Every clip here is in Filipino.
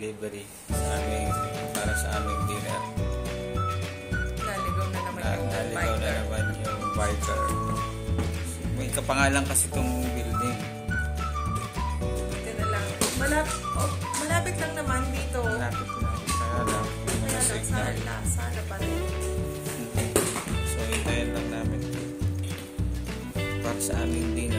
delivery sa aming, para sa aming dinner. Naligaw na naman Na, yung naligaw na biker. naman yung biker. May kapangalan kasi itong building. Dito na lang. Malap oh, malapit lang naman dito. Malapit lang. Kaya lang. Kaya lang, sana, sana pa rin. So, hintayin lang namin. Para sa aming dinner.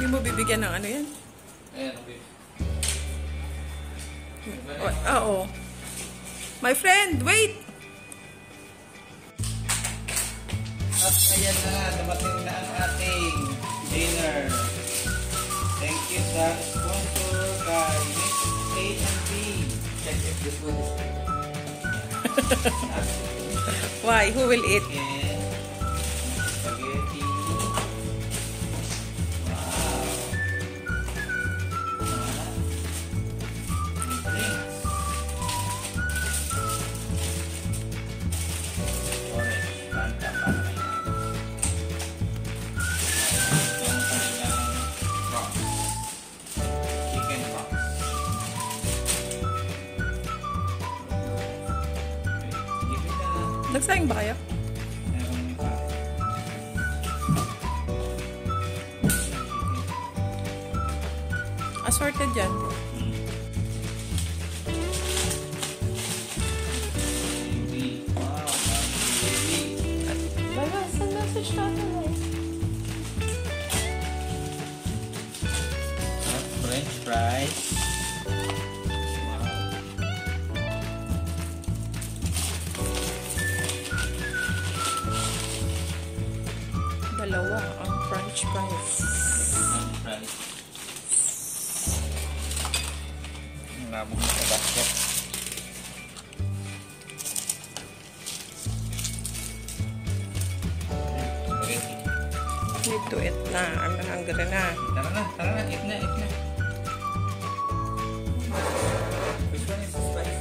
Hindi mo bibigyan ng ano yan? Ayan, okay. Oo. My friend, wait! At ayan na, dumating na ang ating dinner. Thank you sa sponsor kay Miss A&B. Check if this food is Why? Who will eat? Chicken, Nagsayang ba kayo? Assorted yan. Baby. Wow, Dalawa ang french fries. French sa basket. Need to eat na. I'm hungry na. Tara na, tara na, eat na, eat na. Which one is spicy? May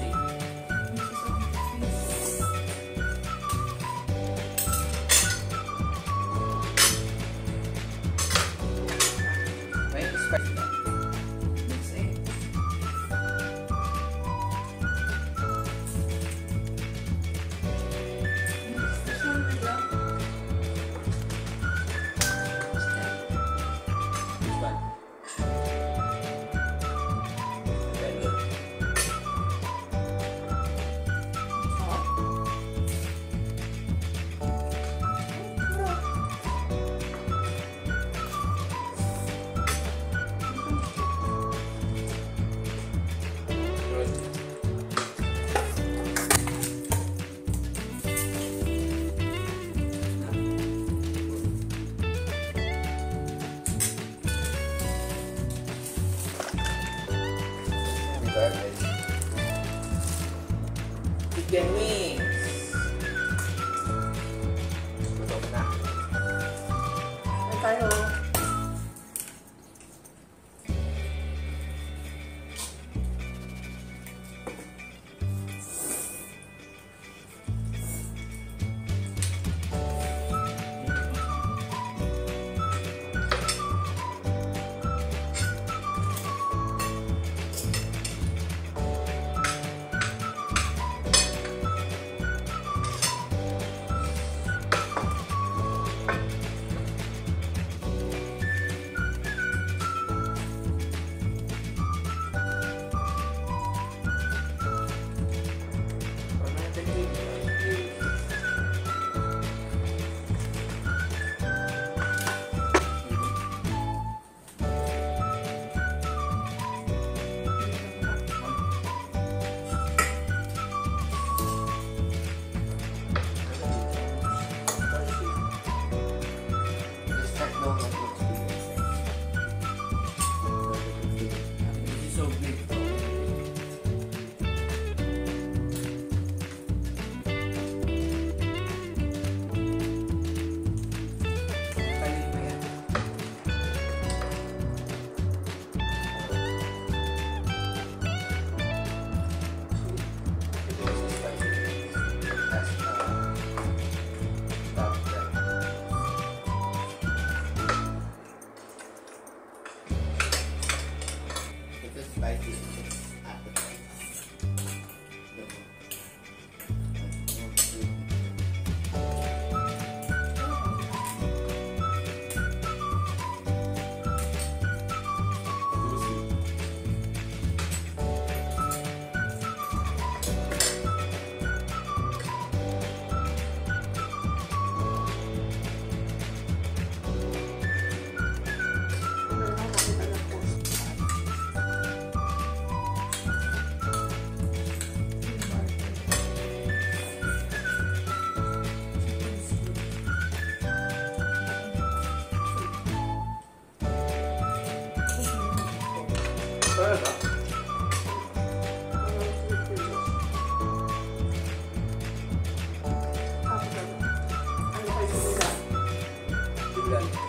You can me. Yeah.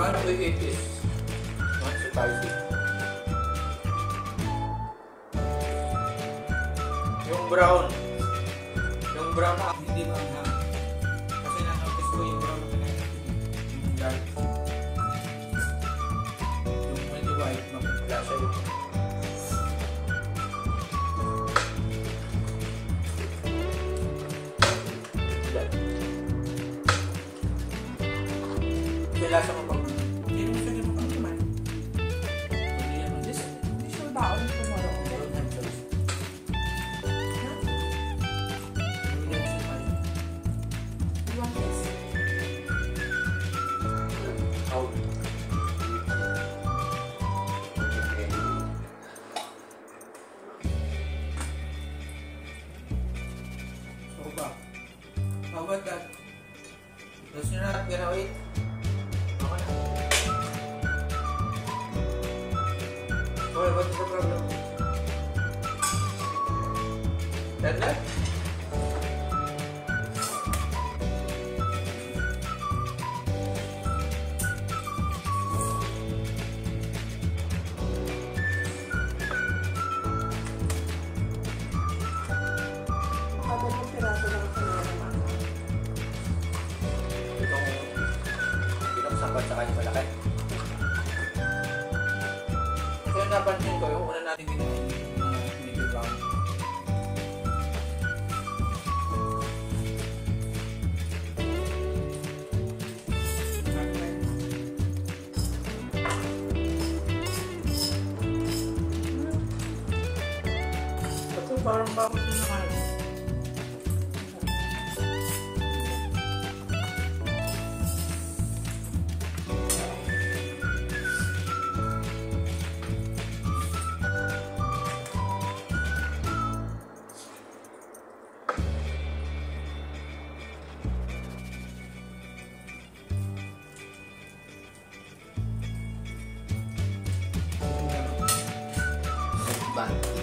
naman, 280 is not spicy. Yung brown, yung brown na hindi mo na. Kasi na-notice ko yung brown na pinagkatin. Yung dark. Yung medyo white, mapapala siya yun. Sila sa mga but napansin ko, yung una natin ginagawa, parang bago din naman. Bye.